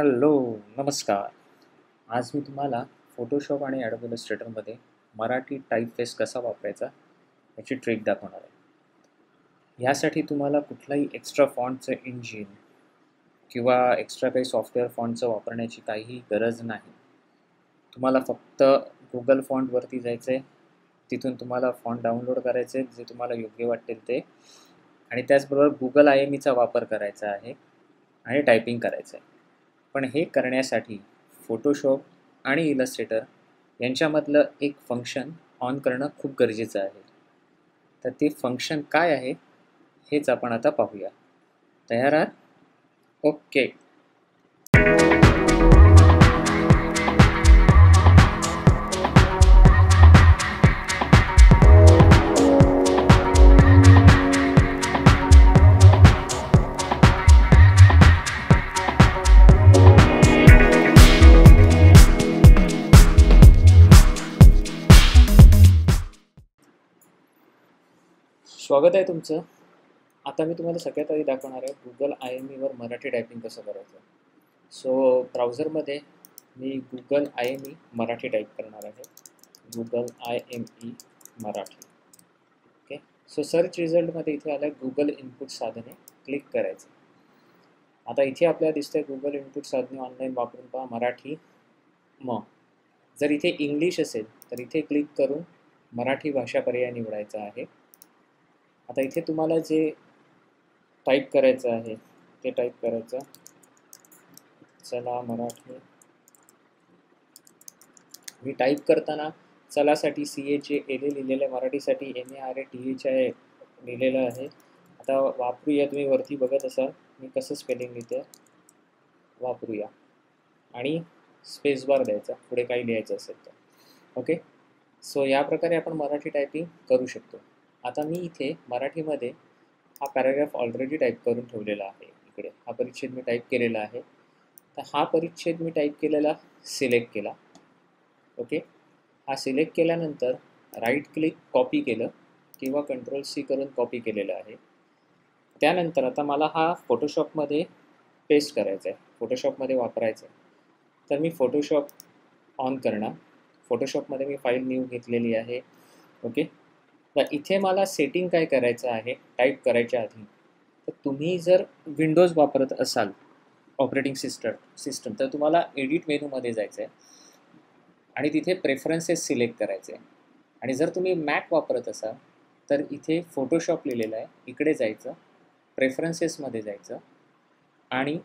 Hello नमस्कार. आज मी तुम्हाला फोटोशॉप आणि ॲडोब इलस्ट्रेटरमध्ये मराठी टाईपफेस कसा वापरायचा याची ट्रिक दाखवणार आहे. यासाठी तुम्हाला कुठलाही एक्स्ट्रा फॉन्टचं इंजिन किंवा एक्स्ट्रा काही सॉफ्टवेअर फॉन्टचं वापरण्याची काहीही गरज नाही. तुम्हाला फक्त गुगल फॉन्टवरती जायचं आहे तिथून तुम्हाला फॉन्ट डाउनलोड करायचे जे तुम्हाला योग्य वाटेल ते. आणि त्याचबरोबर गुगल आय एम ईचा वापर करायचा आहे आणि टायपिंग करायचं आहे पण हे करण्यासाठी फोटोशॉप आणि इलस्ट्रेटर यांच्यामधलं एक फंक्शन ऑन करणं खूप गरजेचं आहे. तर ते फंक्शन काय आहे हेच आपण आता पाहूया. तयार आहात? ओके स्वागत आहे तुमचं. आता मी तुम्हाला सगळ्यात आधी दाखवणार आहे गुगल आय एम ईवर मराठी टायपिंग कसं करायचं. सो ब्राउझरमध्ये मी Google I M E Marathi type करणार आहे. Google I M E Marathi. Okay so search रिझल्टमध्ये इथे आलं गुगल इनपुट साधने. क्लिक करायचं. आता इथे आपल्याला दिसतंय गुगल इनपुट साधने ऑनलाईन वापरून पहा मराठी म. जर इथे इंग्लिश असेल तर इथे क्लिक करून मराठी भाषा पर्याय निवडायचा आहे. आता इथे तुम्हाला जे टाईप करायचं आहे ते टाईप करायचं. चला मराठी. मी टाईप करताना चलासाठी C H A L A लिहिलेलं आहे मराठीसाठी M A R A T H I लिहिलेलं आहे. आता वापरूया तुम्ही वरती बघत असाल मी कसं स्पेलिंग लिहिते. वापरूया. आणि स्पेस बार द्यायचा पुढे काही लिहायचं असेल तर. ओके सो या प्रकारे आपण मराठी टायपिंग करू शकतो. आता मी इथे मराठीमध्ये हा पॅराग्राफ ऑलरेडी टाईप करून ठेवलेला आहे. इकडे हा परिच्छेद मी टाईप केलेला आहे. तर हा परिच्छेद मी टाईप केलेला सिलेक्ट केला. ओके हा सिलेक्ट केल्यानंतर राईट क्लिक कॉपी केलं किंवा कंट्रोल सी करून कॉपी केलेलं आहे. त्यानंतर आता मला हा फोटोशॉपमध्ये पेस्ट करायचा आहे. फोटोशॉपमध्ये वापरायचं आहे. तर मी फोटोशॉप ऑन करणार. फोटोशॉपमध्ये मी फाईल न्यू घेतलेली आहे. ओके तर इथे मला सेटिंग काय करायचं आहे टाईप करायच्या आधी तर तुम्ही जर विंडोज वापरत असाल ऑपरेटिंग सिस्टम सिस्टम तर तुम्हाला एडिट मेनूमध्ये जायचं आहे आणि तिथे प्रेफरन्सेस सिलेक्ट करायचे आणि जर तुम्ही मॅक वापरत असाल तर इथे फोटोशॉप लिहिलेलं आहे इकडे जायचं प्रेफरन्सेसमध्ये जायचं आणि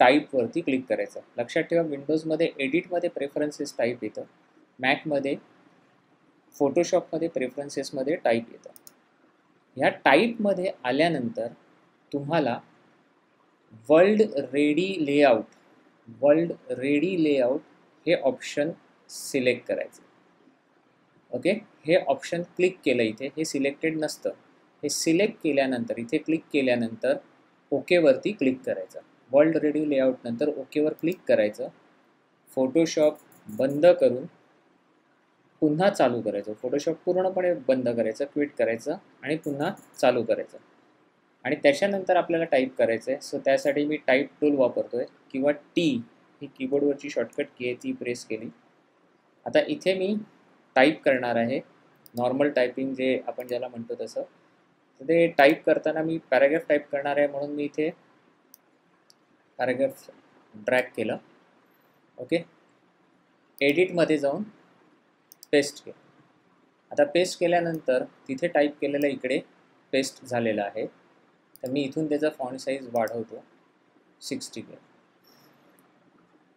टाईपवरती क्लिक करायचं. लक्षात ठेवा विंडोजमध्ये एडिटमध्ये प्रेफरन्सेस टाईप येतं. मॅकमध्ये फोटोशॉपमध्ये प्रेफरन्सेसमध्ये टाईप येतं. ह्या टाईपमध्ये आल्यानंतर तुम्हाला world ready layout world ready layout हे ऑप्शन सिलेक्ट करायचं. ओके हे ऑप्शन क्लिक केलं इथे. हे सिलेक्टेड नसतं. हे सिलेक्ट केल्यानंतर इथे क्लिक केल्यानंतर ओकेवरती क्लिक करायचं. वर्ल्ड रेडी लेआउट नंतर ओकेवर क्लिक करायचं. फोटोशॉप बंद करून पुन्हा चालू करायचं. फोटोशॉप पूर्णपणे बंद करायचं क्विट करायचं आणि पुन्हा चालू करायचं. आणि त्याच्यानंतर आपल्याला टाईप करायचं आहे सो त्यासाठी मी टाईप टूल वापरतो आहे किंवा टी ही कीबोर्डवरची शॉर्टकट की आहे ती प्रेस केली. आता इथे मी टाईप करणार आहे. नॉर्मल टायपिंग जे आपण ज्याला म्हणतो तसं. तर ते टाईप करताना मी पॅराग्राफ टाईप करणार आहे म्हणून मी इथे पॅराग्राफ ड्रॅग केलं. ओके एडिटमध्ये जाऊन पेस्ट केलं. आता पेस्ट केल्यानंतर तिथे टाईप केलेलं इकडे पेस्ट झालेलं आहे. तर मी इथून त्याचा फॉन्ट साईज वाढवतो. सिक्स्टी के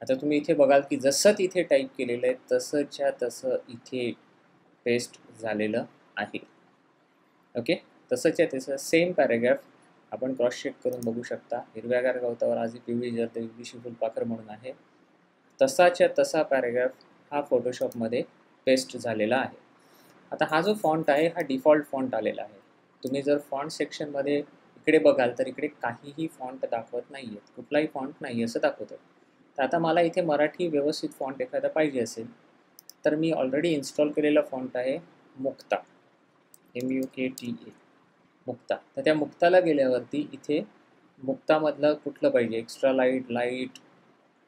आता तुम्ही इथे बघाल की जसं तिथे टाईप केलेलं आहे तसंच्या तसं इथे पेस्ट झालेलं आहे. ओके? तसंच्या तसं सेम पॅरेग्राफ आपण क्रॉस चेक करून बघू शकता. हिरव्यागार गवतावर आजी पिवळी जर विशी फुलपाखर म्हणून आहे. तसाच्या तसा पॅरेग्राफ हा फोटोशॉपमध्ये पेस्ट झालेला आहे. आता हा जो फॉन्ट आहे हा डिफॉल्ट फॉन्ट आलेला आहे. तुम्ही जर फॉन्ट सेक्शनमध्ये इकडे बघाल तर इकडे काहीही फॉन्ट दाखवत नाही आहेत कुठलाही फॉन्ट नाही असं दाखवतं तर आता मला इथे मराठी व्यवस्थित फॉन्ट एखादा पाहिजे असेल तर मी ऑलरेडी इन्स्टॉल केलेला फॉन्ट आहे Mukta. M U K T A Mukta. तर त्या मुक्ताला गेल्यावरती इथे मुक्तामधलं कुठलं पाहिजे? Extra light light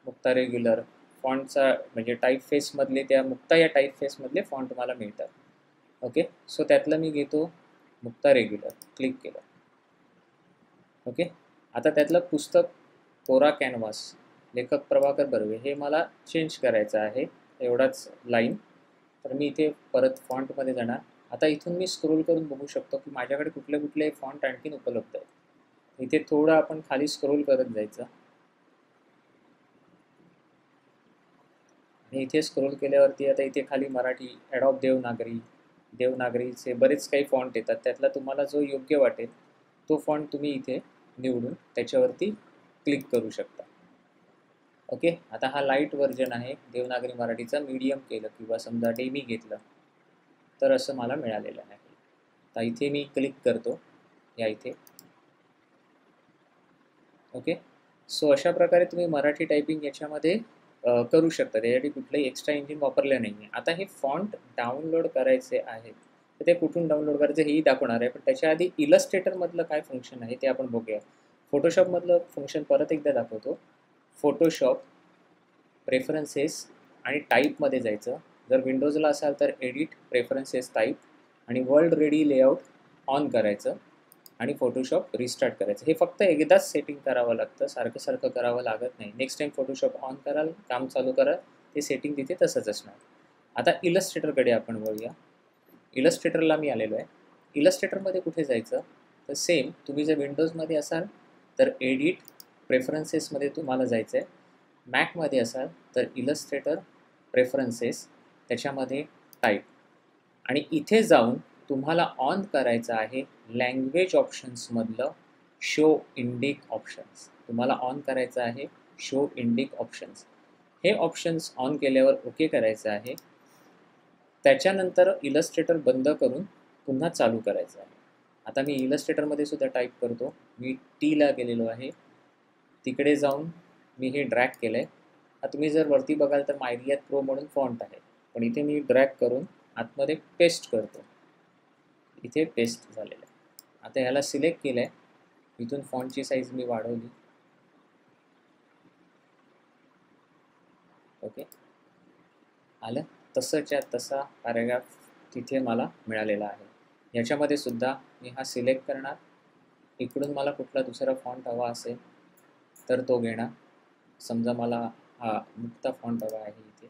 Mukta regular फॉन्टचा म्हणजे टाईप फेसमधले त्या मुक्ता या टाईप फेसमधले फॉन्ट मला मिळतात. ओके सो त्यातलं मी घेतो मुक्ता रेग्युलर क्लिक केलं. ओके आता त्यातलं पुस्तक कोरा कॅनव्हास लेखक प्रभाकर बर्वे. हे मला चेंज करायचं आहे. एवढाच लाईन तर मी इथे परत फॉन्टमध्ये जाणार. आता इथून मी स्क्रोल करून बघू शकतो की माझ्याकडे कुठले कुठले फॉन्ट आणखीन उपलब्ध आहेत. इथे थोडं आपण खाली स्क्रोल करत जायचं. आणि इथे स्क्रोल केल्यावरती आता इथे खाली मराठी ॲडॉप देवनागरी देवनागरीचे बरेच काही फॉन्ट येतात. त्यातला तुम्हाला जो योग्य वाटेल तो फॉन्ट तुम्ही इथे निवडून त्याच्यावरती क्लिक करू शकता. ओके आता हा लाइट व्हर्जन आहे देवनागरी मराठीचा मीडियम केलं किंवा समजा डेमी घेतलं तर असं मला मिळालेलं आहे. आता इथे मी क्लिक करतो या इथे. ओके सो अशा प्रकारे तुम्ही मराठी टायपिंग याच्यामध्ये करू शकता त्यासाठी कुठलंही एक्स्ट्रा इंजिन वापरलं नाही आहे आता हे फॉन्ट डाउनलोड करायचे आहेत. तर ते कुठून डाउनलोड करायचं हेही दाखवणार आहे. पण त्याच्या आधी इलस्ट्रेटरमधलं काय फंक्शन आहे ते आपण बघूया. फोटोशॉपमधलं फंक्शन परत एकदा दाखवतो. फोटोशॉप प्रेफरन्सेस आणि टाईपमध्ये जायचं. जर विंडोजला असाल तर एडिट प्रेफरन्सेस टाईप आणि वर्ल्ड रेडी लेआउट ऑन करायचं. आणि फोटोशॉप रिस्टार्ट करायचं. हे फक्त एकदाच सेटिंग करावं लागतं. सारखं सारखं करावं लागत नाही. नेक्स्ट टाईम फोटोशॉप ऑन कराल काम चालू कराल ते सेटिंग तिथे तसंच असणार. आता इलस्ट्रेटरकडे आपण वळूया. इलस्ट्रेटरला मी आलेलो आहे. इलस्ट्रेटरमध्ये कुठे जायचं? तर सेम तुम्ही जर विंडोजमध्ये असाल तर एडिट प्रेफरन्सेसमध्ये तुम्हाला जायचं आहे मॅकमध्ये असाल तर इलस्ट्रेटर प्रेफरन्सेस त्याच्यामध्ये टाईप आणि इथे जाऊन तुम्हाला ऑन करायचं आहे लँग्वेज ऑप्शन्समधलं शो इंडिक ऑप्शन्स तुम्हाला ऑन करायचं आहे शो इंडिक ऑप्शन्स हे ऑप्शन्स ऑन केल्यावर ओके करायचं आहे. त्याच्यानंतर इलस्ट्रेटर बंद करून पुन्हा चालू करायचं आहे. आता मी इलस्ट्रेटरमध्ये सुद्धा टाईप करतो. मी टीला गेलेलो आहे. तिकडे जाऊन मी हे ड्रॅक केलं आहे आता तुम्ही जर वरती बघाल तर मायरियात प्रो म्हणून फॉन्ट आहे. पण इथे मी ड्रॅक करून आतमध्ये पेस्ट करतो. इथे पेस्ट झालेलं आहे. आता ह्याला सिलेक्ट केलं आहे इथून फॉन्टची साईज मी वाढवली. ओके आलं? तसंच्या तसा पॅरेग्राफ तिथे मला मिळालेला आहे. याच्यामध्ये सुद्धा मी हा सिलेक्ट करणार. इकडून मला कुठला दुसरा फॉन्ट हवा असेल तर तो घेणार. समजा मला हा मुक्ता फॉन्ट हवा आहे इथे.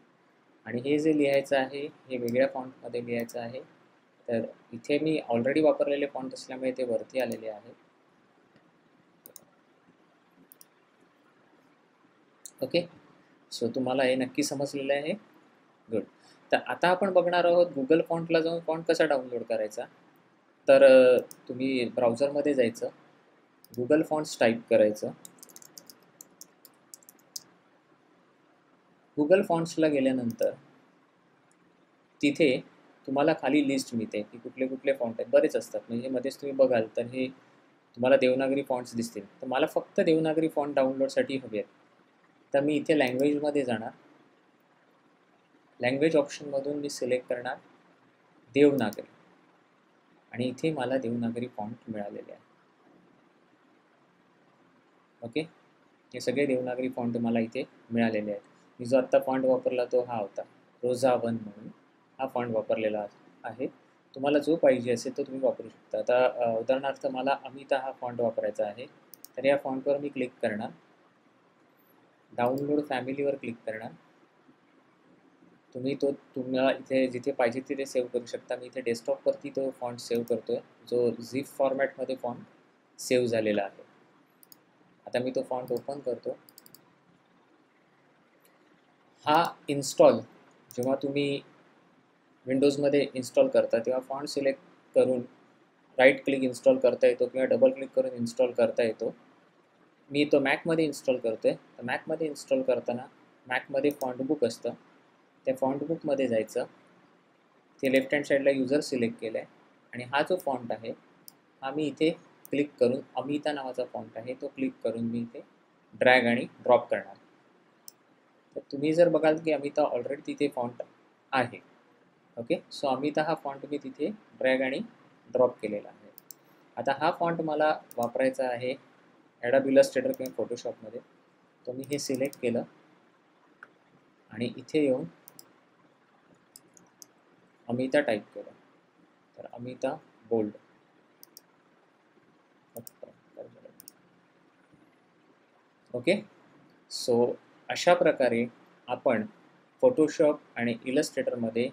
आणि हे जे लिहायचं आहे हे वेगळ्या फॉन्टमध्ये लिहायचं आहे. तर इथे मी ऑलरेडी वापरलेले फॉन्ट असल्यामुळे ते वरती आलेले आहे. ओके सो तुम्हाला हे नक्की समजलेलं आहे. गुड तर आता आपण बघणार आहोत गुगल फॉन्टला जाऊन फॉन्ट कसा डाउनलोड करायचा? तर तुम्ही ब्राउझरमध्ये जायचं. गुगल फॉन्ट्स टाईप करायचं. गुगल फॉन्ट्सला गेल्यानंतर तिथे तुम्हाला खाली लिस्ट मिळते की कुठले कुठले फॉन्ट आहेत. बरेच असतात. म्हणजे मध्येच तुम्ही बघाल तर हे तुम्हाला देवनागरी फॉन्ट्स दिसतील. तर मला फक्त देवनागरी फॉन्ट डाउनलोडसाठी हवे आहेत. तर मी इथे लँग्वेजमध्ये जाणार. लँग्वेज ऑप्शनमधून मी सिलेक्ट करणार देवनागरी. आणि इथे मला देवनागरी फॉन्ट मिळालेले आहे. ओके हे सगळे देवनागरी फॉन्ट मला इथे मिळालेले आहेत. मी जो आत्ता फॉन्ट वापरला तो हा होता. रोझावन म्हणून. हा फॉन्ट वापरलेला आहे. तुम्हाला जो पाहिजे असेल तो तुम्ही वापरू शकता. आता उदाहरणार्थ मला अमिता हा फॉन्ट वापरायचा आहे. तर या फॉन्टवर मी क्लिक करणार. डाउनलोड फॅमिलीवर क्लिक करणार. तुम्ही तो तुम्हाला इथे जिथे पाहिजे तिथे सेव्ह करू शकता. मी इथे डेस्कटॉपवरती तो फॉन्ट सेव्ह करतो आहे जो झिप फॉर्मॅटमध्ये फॉन्ट सेव्ह झालेला आहे. आता मी तो फॉन्ट ओपन करतो. हा इन्स्टॉल जेव्हा तुम्ही विंडोजमध्ये इन्स्टॉल करता तेव्हा फॉन्ट सिलेक्ट करून राईट क्लिक इन्स्टॉल करता येतो किंवा डबल क्लिक करून इन्स्टॉल करता येतो. मी तो मॅकमध्ये इन्स्टॉल करतो आहे तर मॅकमध्ये इन्स्टॉल करताना मॅकमध्ये फॉन्ट बुक असतं. त्या फॉन्ट बुकमध्ये जायचं. ते लेफ्ट हँड साईडला युजर सिलेक्ट केलं आहे आणि हा जो फॉन्ट आहे हा मी इथे क्लिक करून अमिता नावाचा फॉन्ट आहे तो क्लिक करून मी इथे ड्रॅग आणि ड्रॉप करणार. तर तुम्ही जर बघाल की अमिता ऑलरेडी तिथे फॉन्ट आहे. ओके सो अमिता हा फॉन्ट मी तिथे ड्रॅग आणि ड्रॉप केलेला आहे. आता हा फॉन्ट मला वापरायचा आहे ॲडब इलस्ट्रेटर किंवा फोटोशॉपमध्ये तर मी हे सिलेक्ट केलं. आणि इथे येऊन अमिता टाईप केलं. तर अमिता बोल्ड ओके सो अशा प्रकारे आपण फोटोशॉप आणि इलस्ट्रेटरमध्ये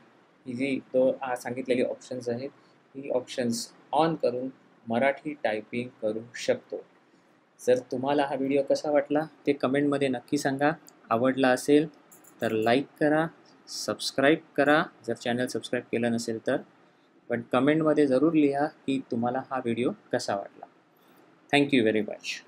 ही जी तो सांगितलेली ऑप्शन्स आहेत. ही ऑप्शन्स ऑन करून मराठी टायपिंग करू शकतो. जर तुम्हाला हा व्हिडिओ कसा वाटला ते कमेंटमध्ये नक्की सांगा. आवडला असेल तर लाईक करा सबस्क्राईब करा. जर चॅनल सबस्क्राईब केलं नसेल तर पण कमेंटमध्ये जरूर लिहा की तुम्हाला हा व्हिडिओ कसा वाटला. Thank you very much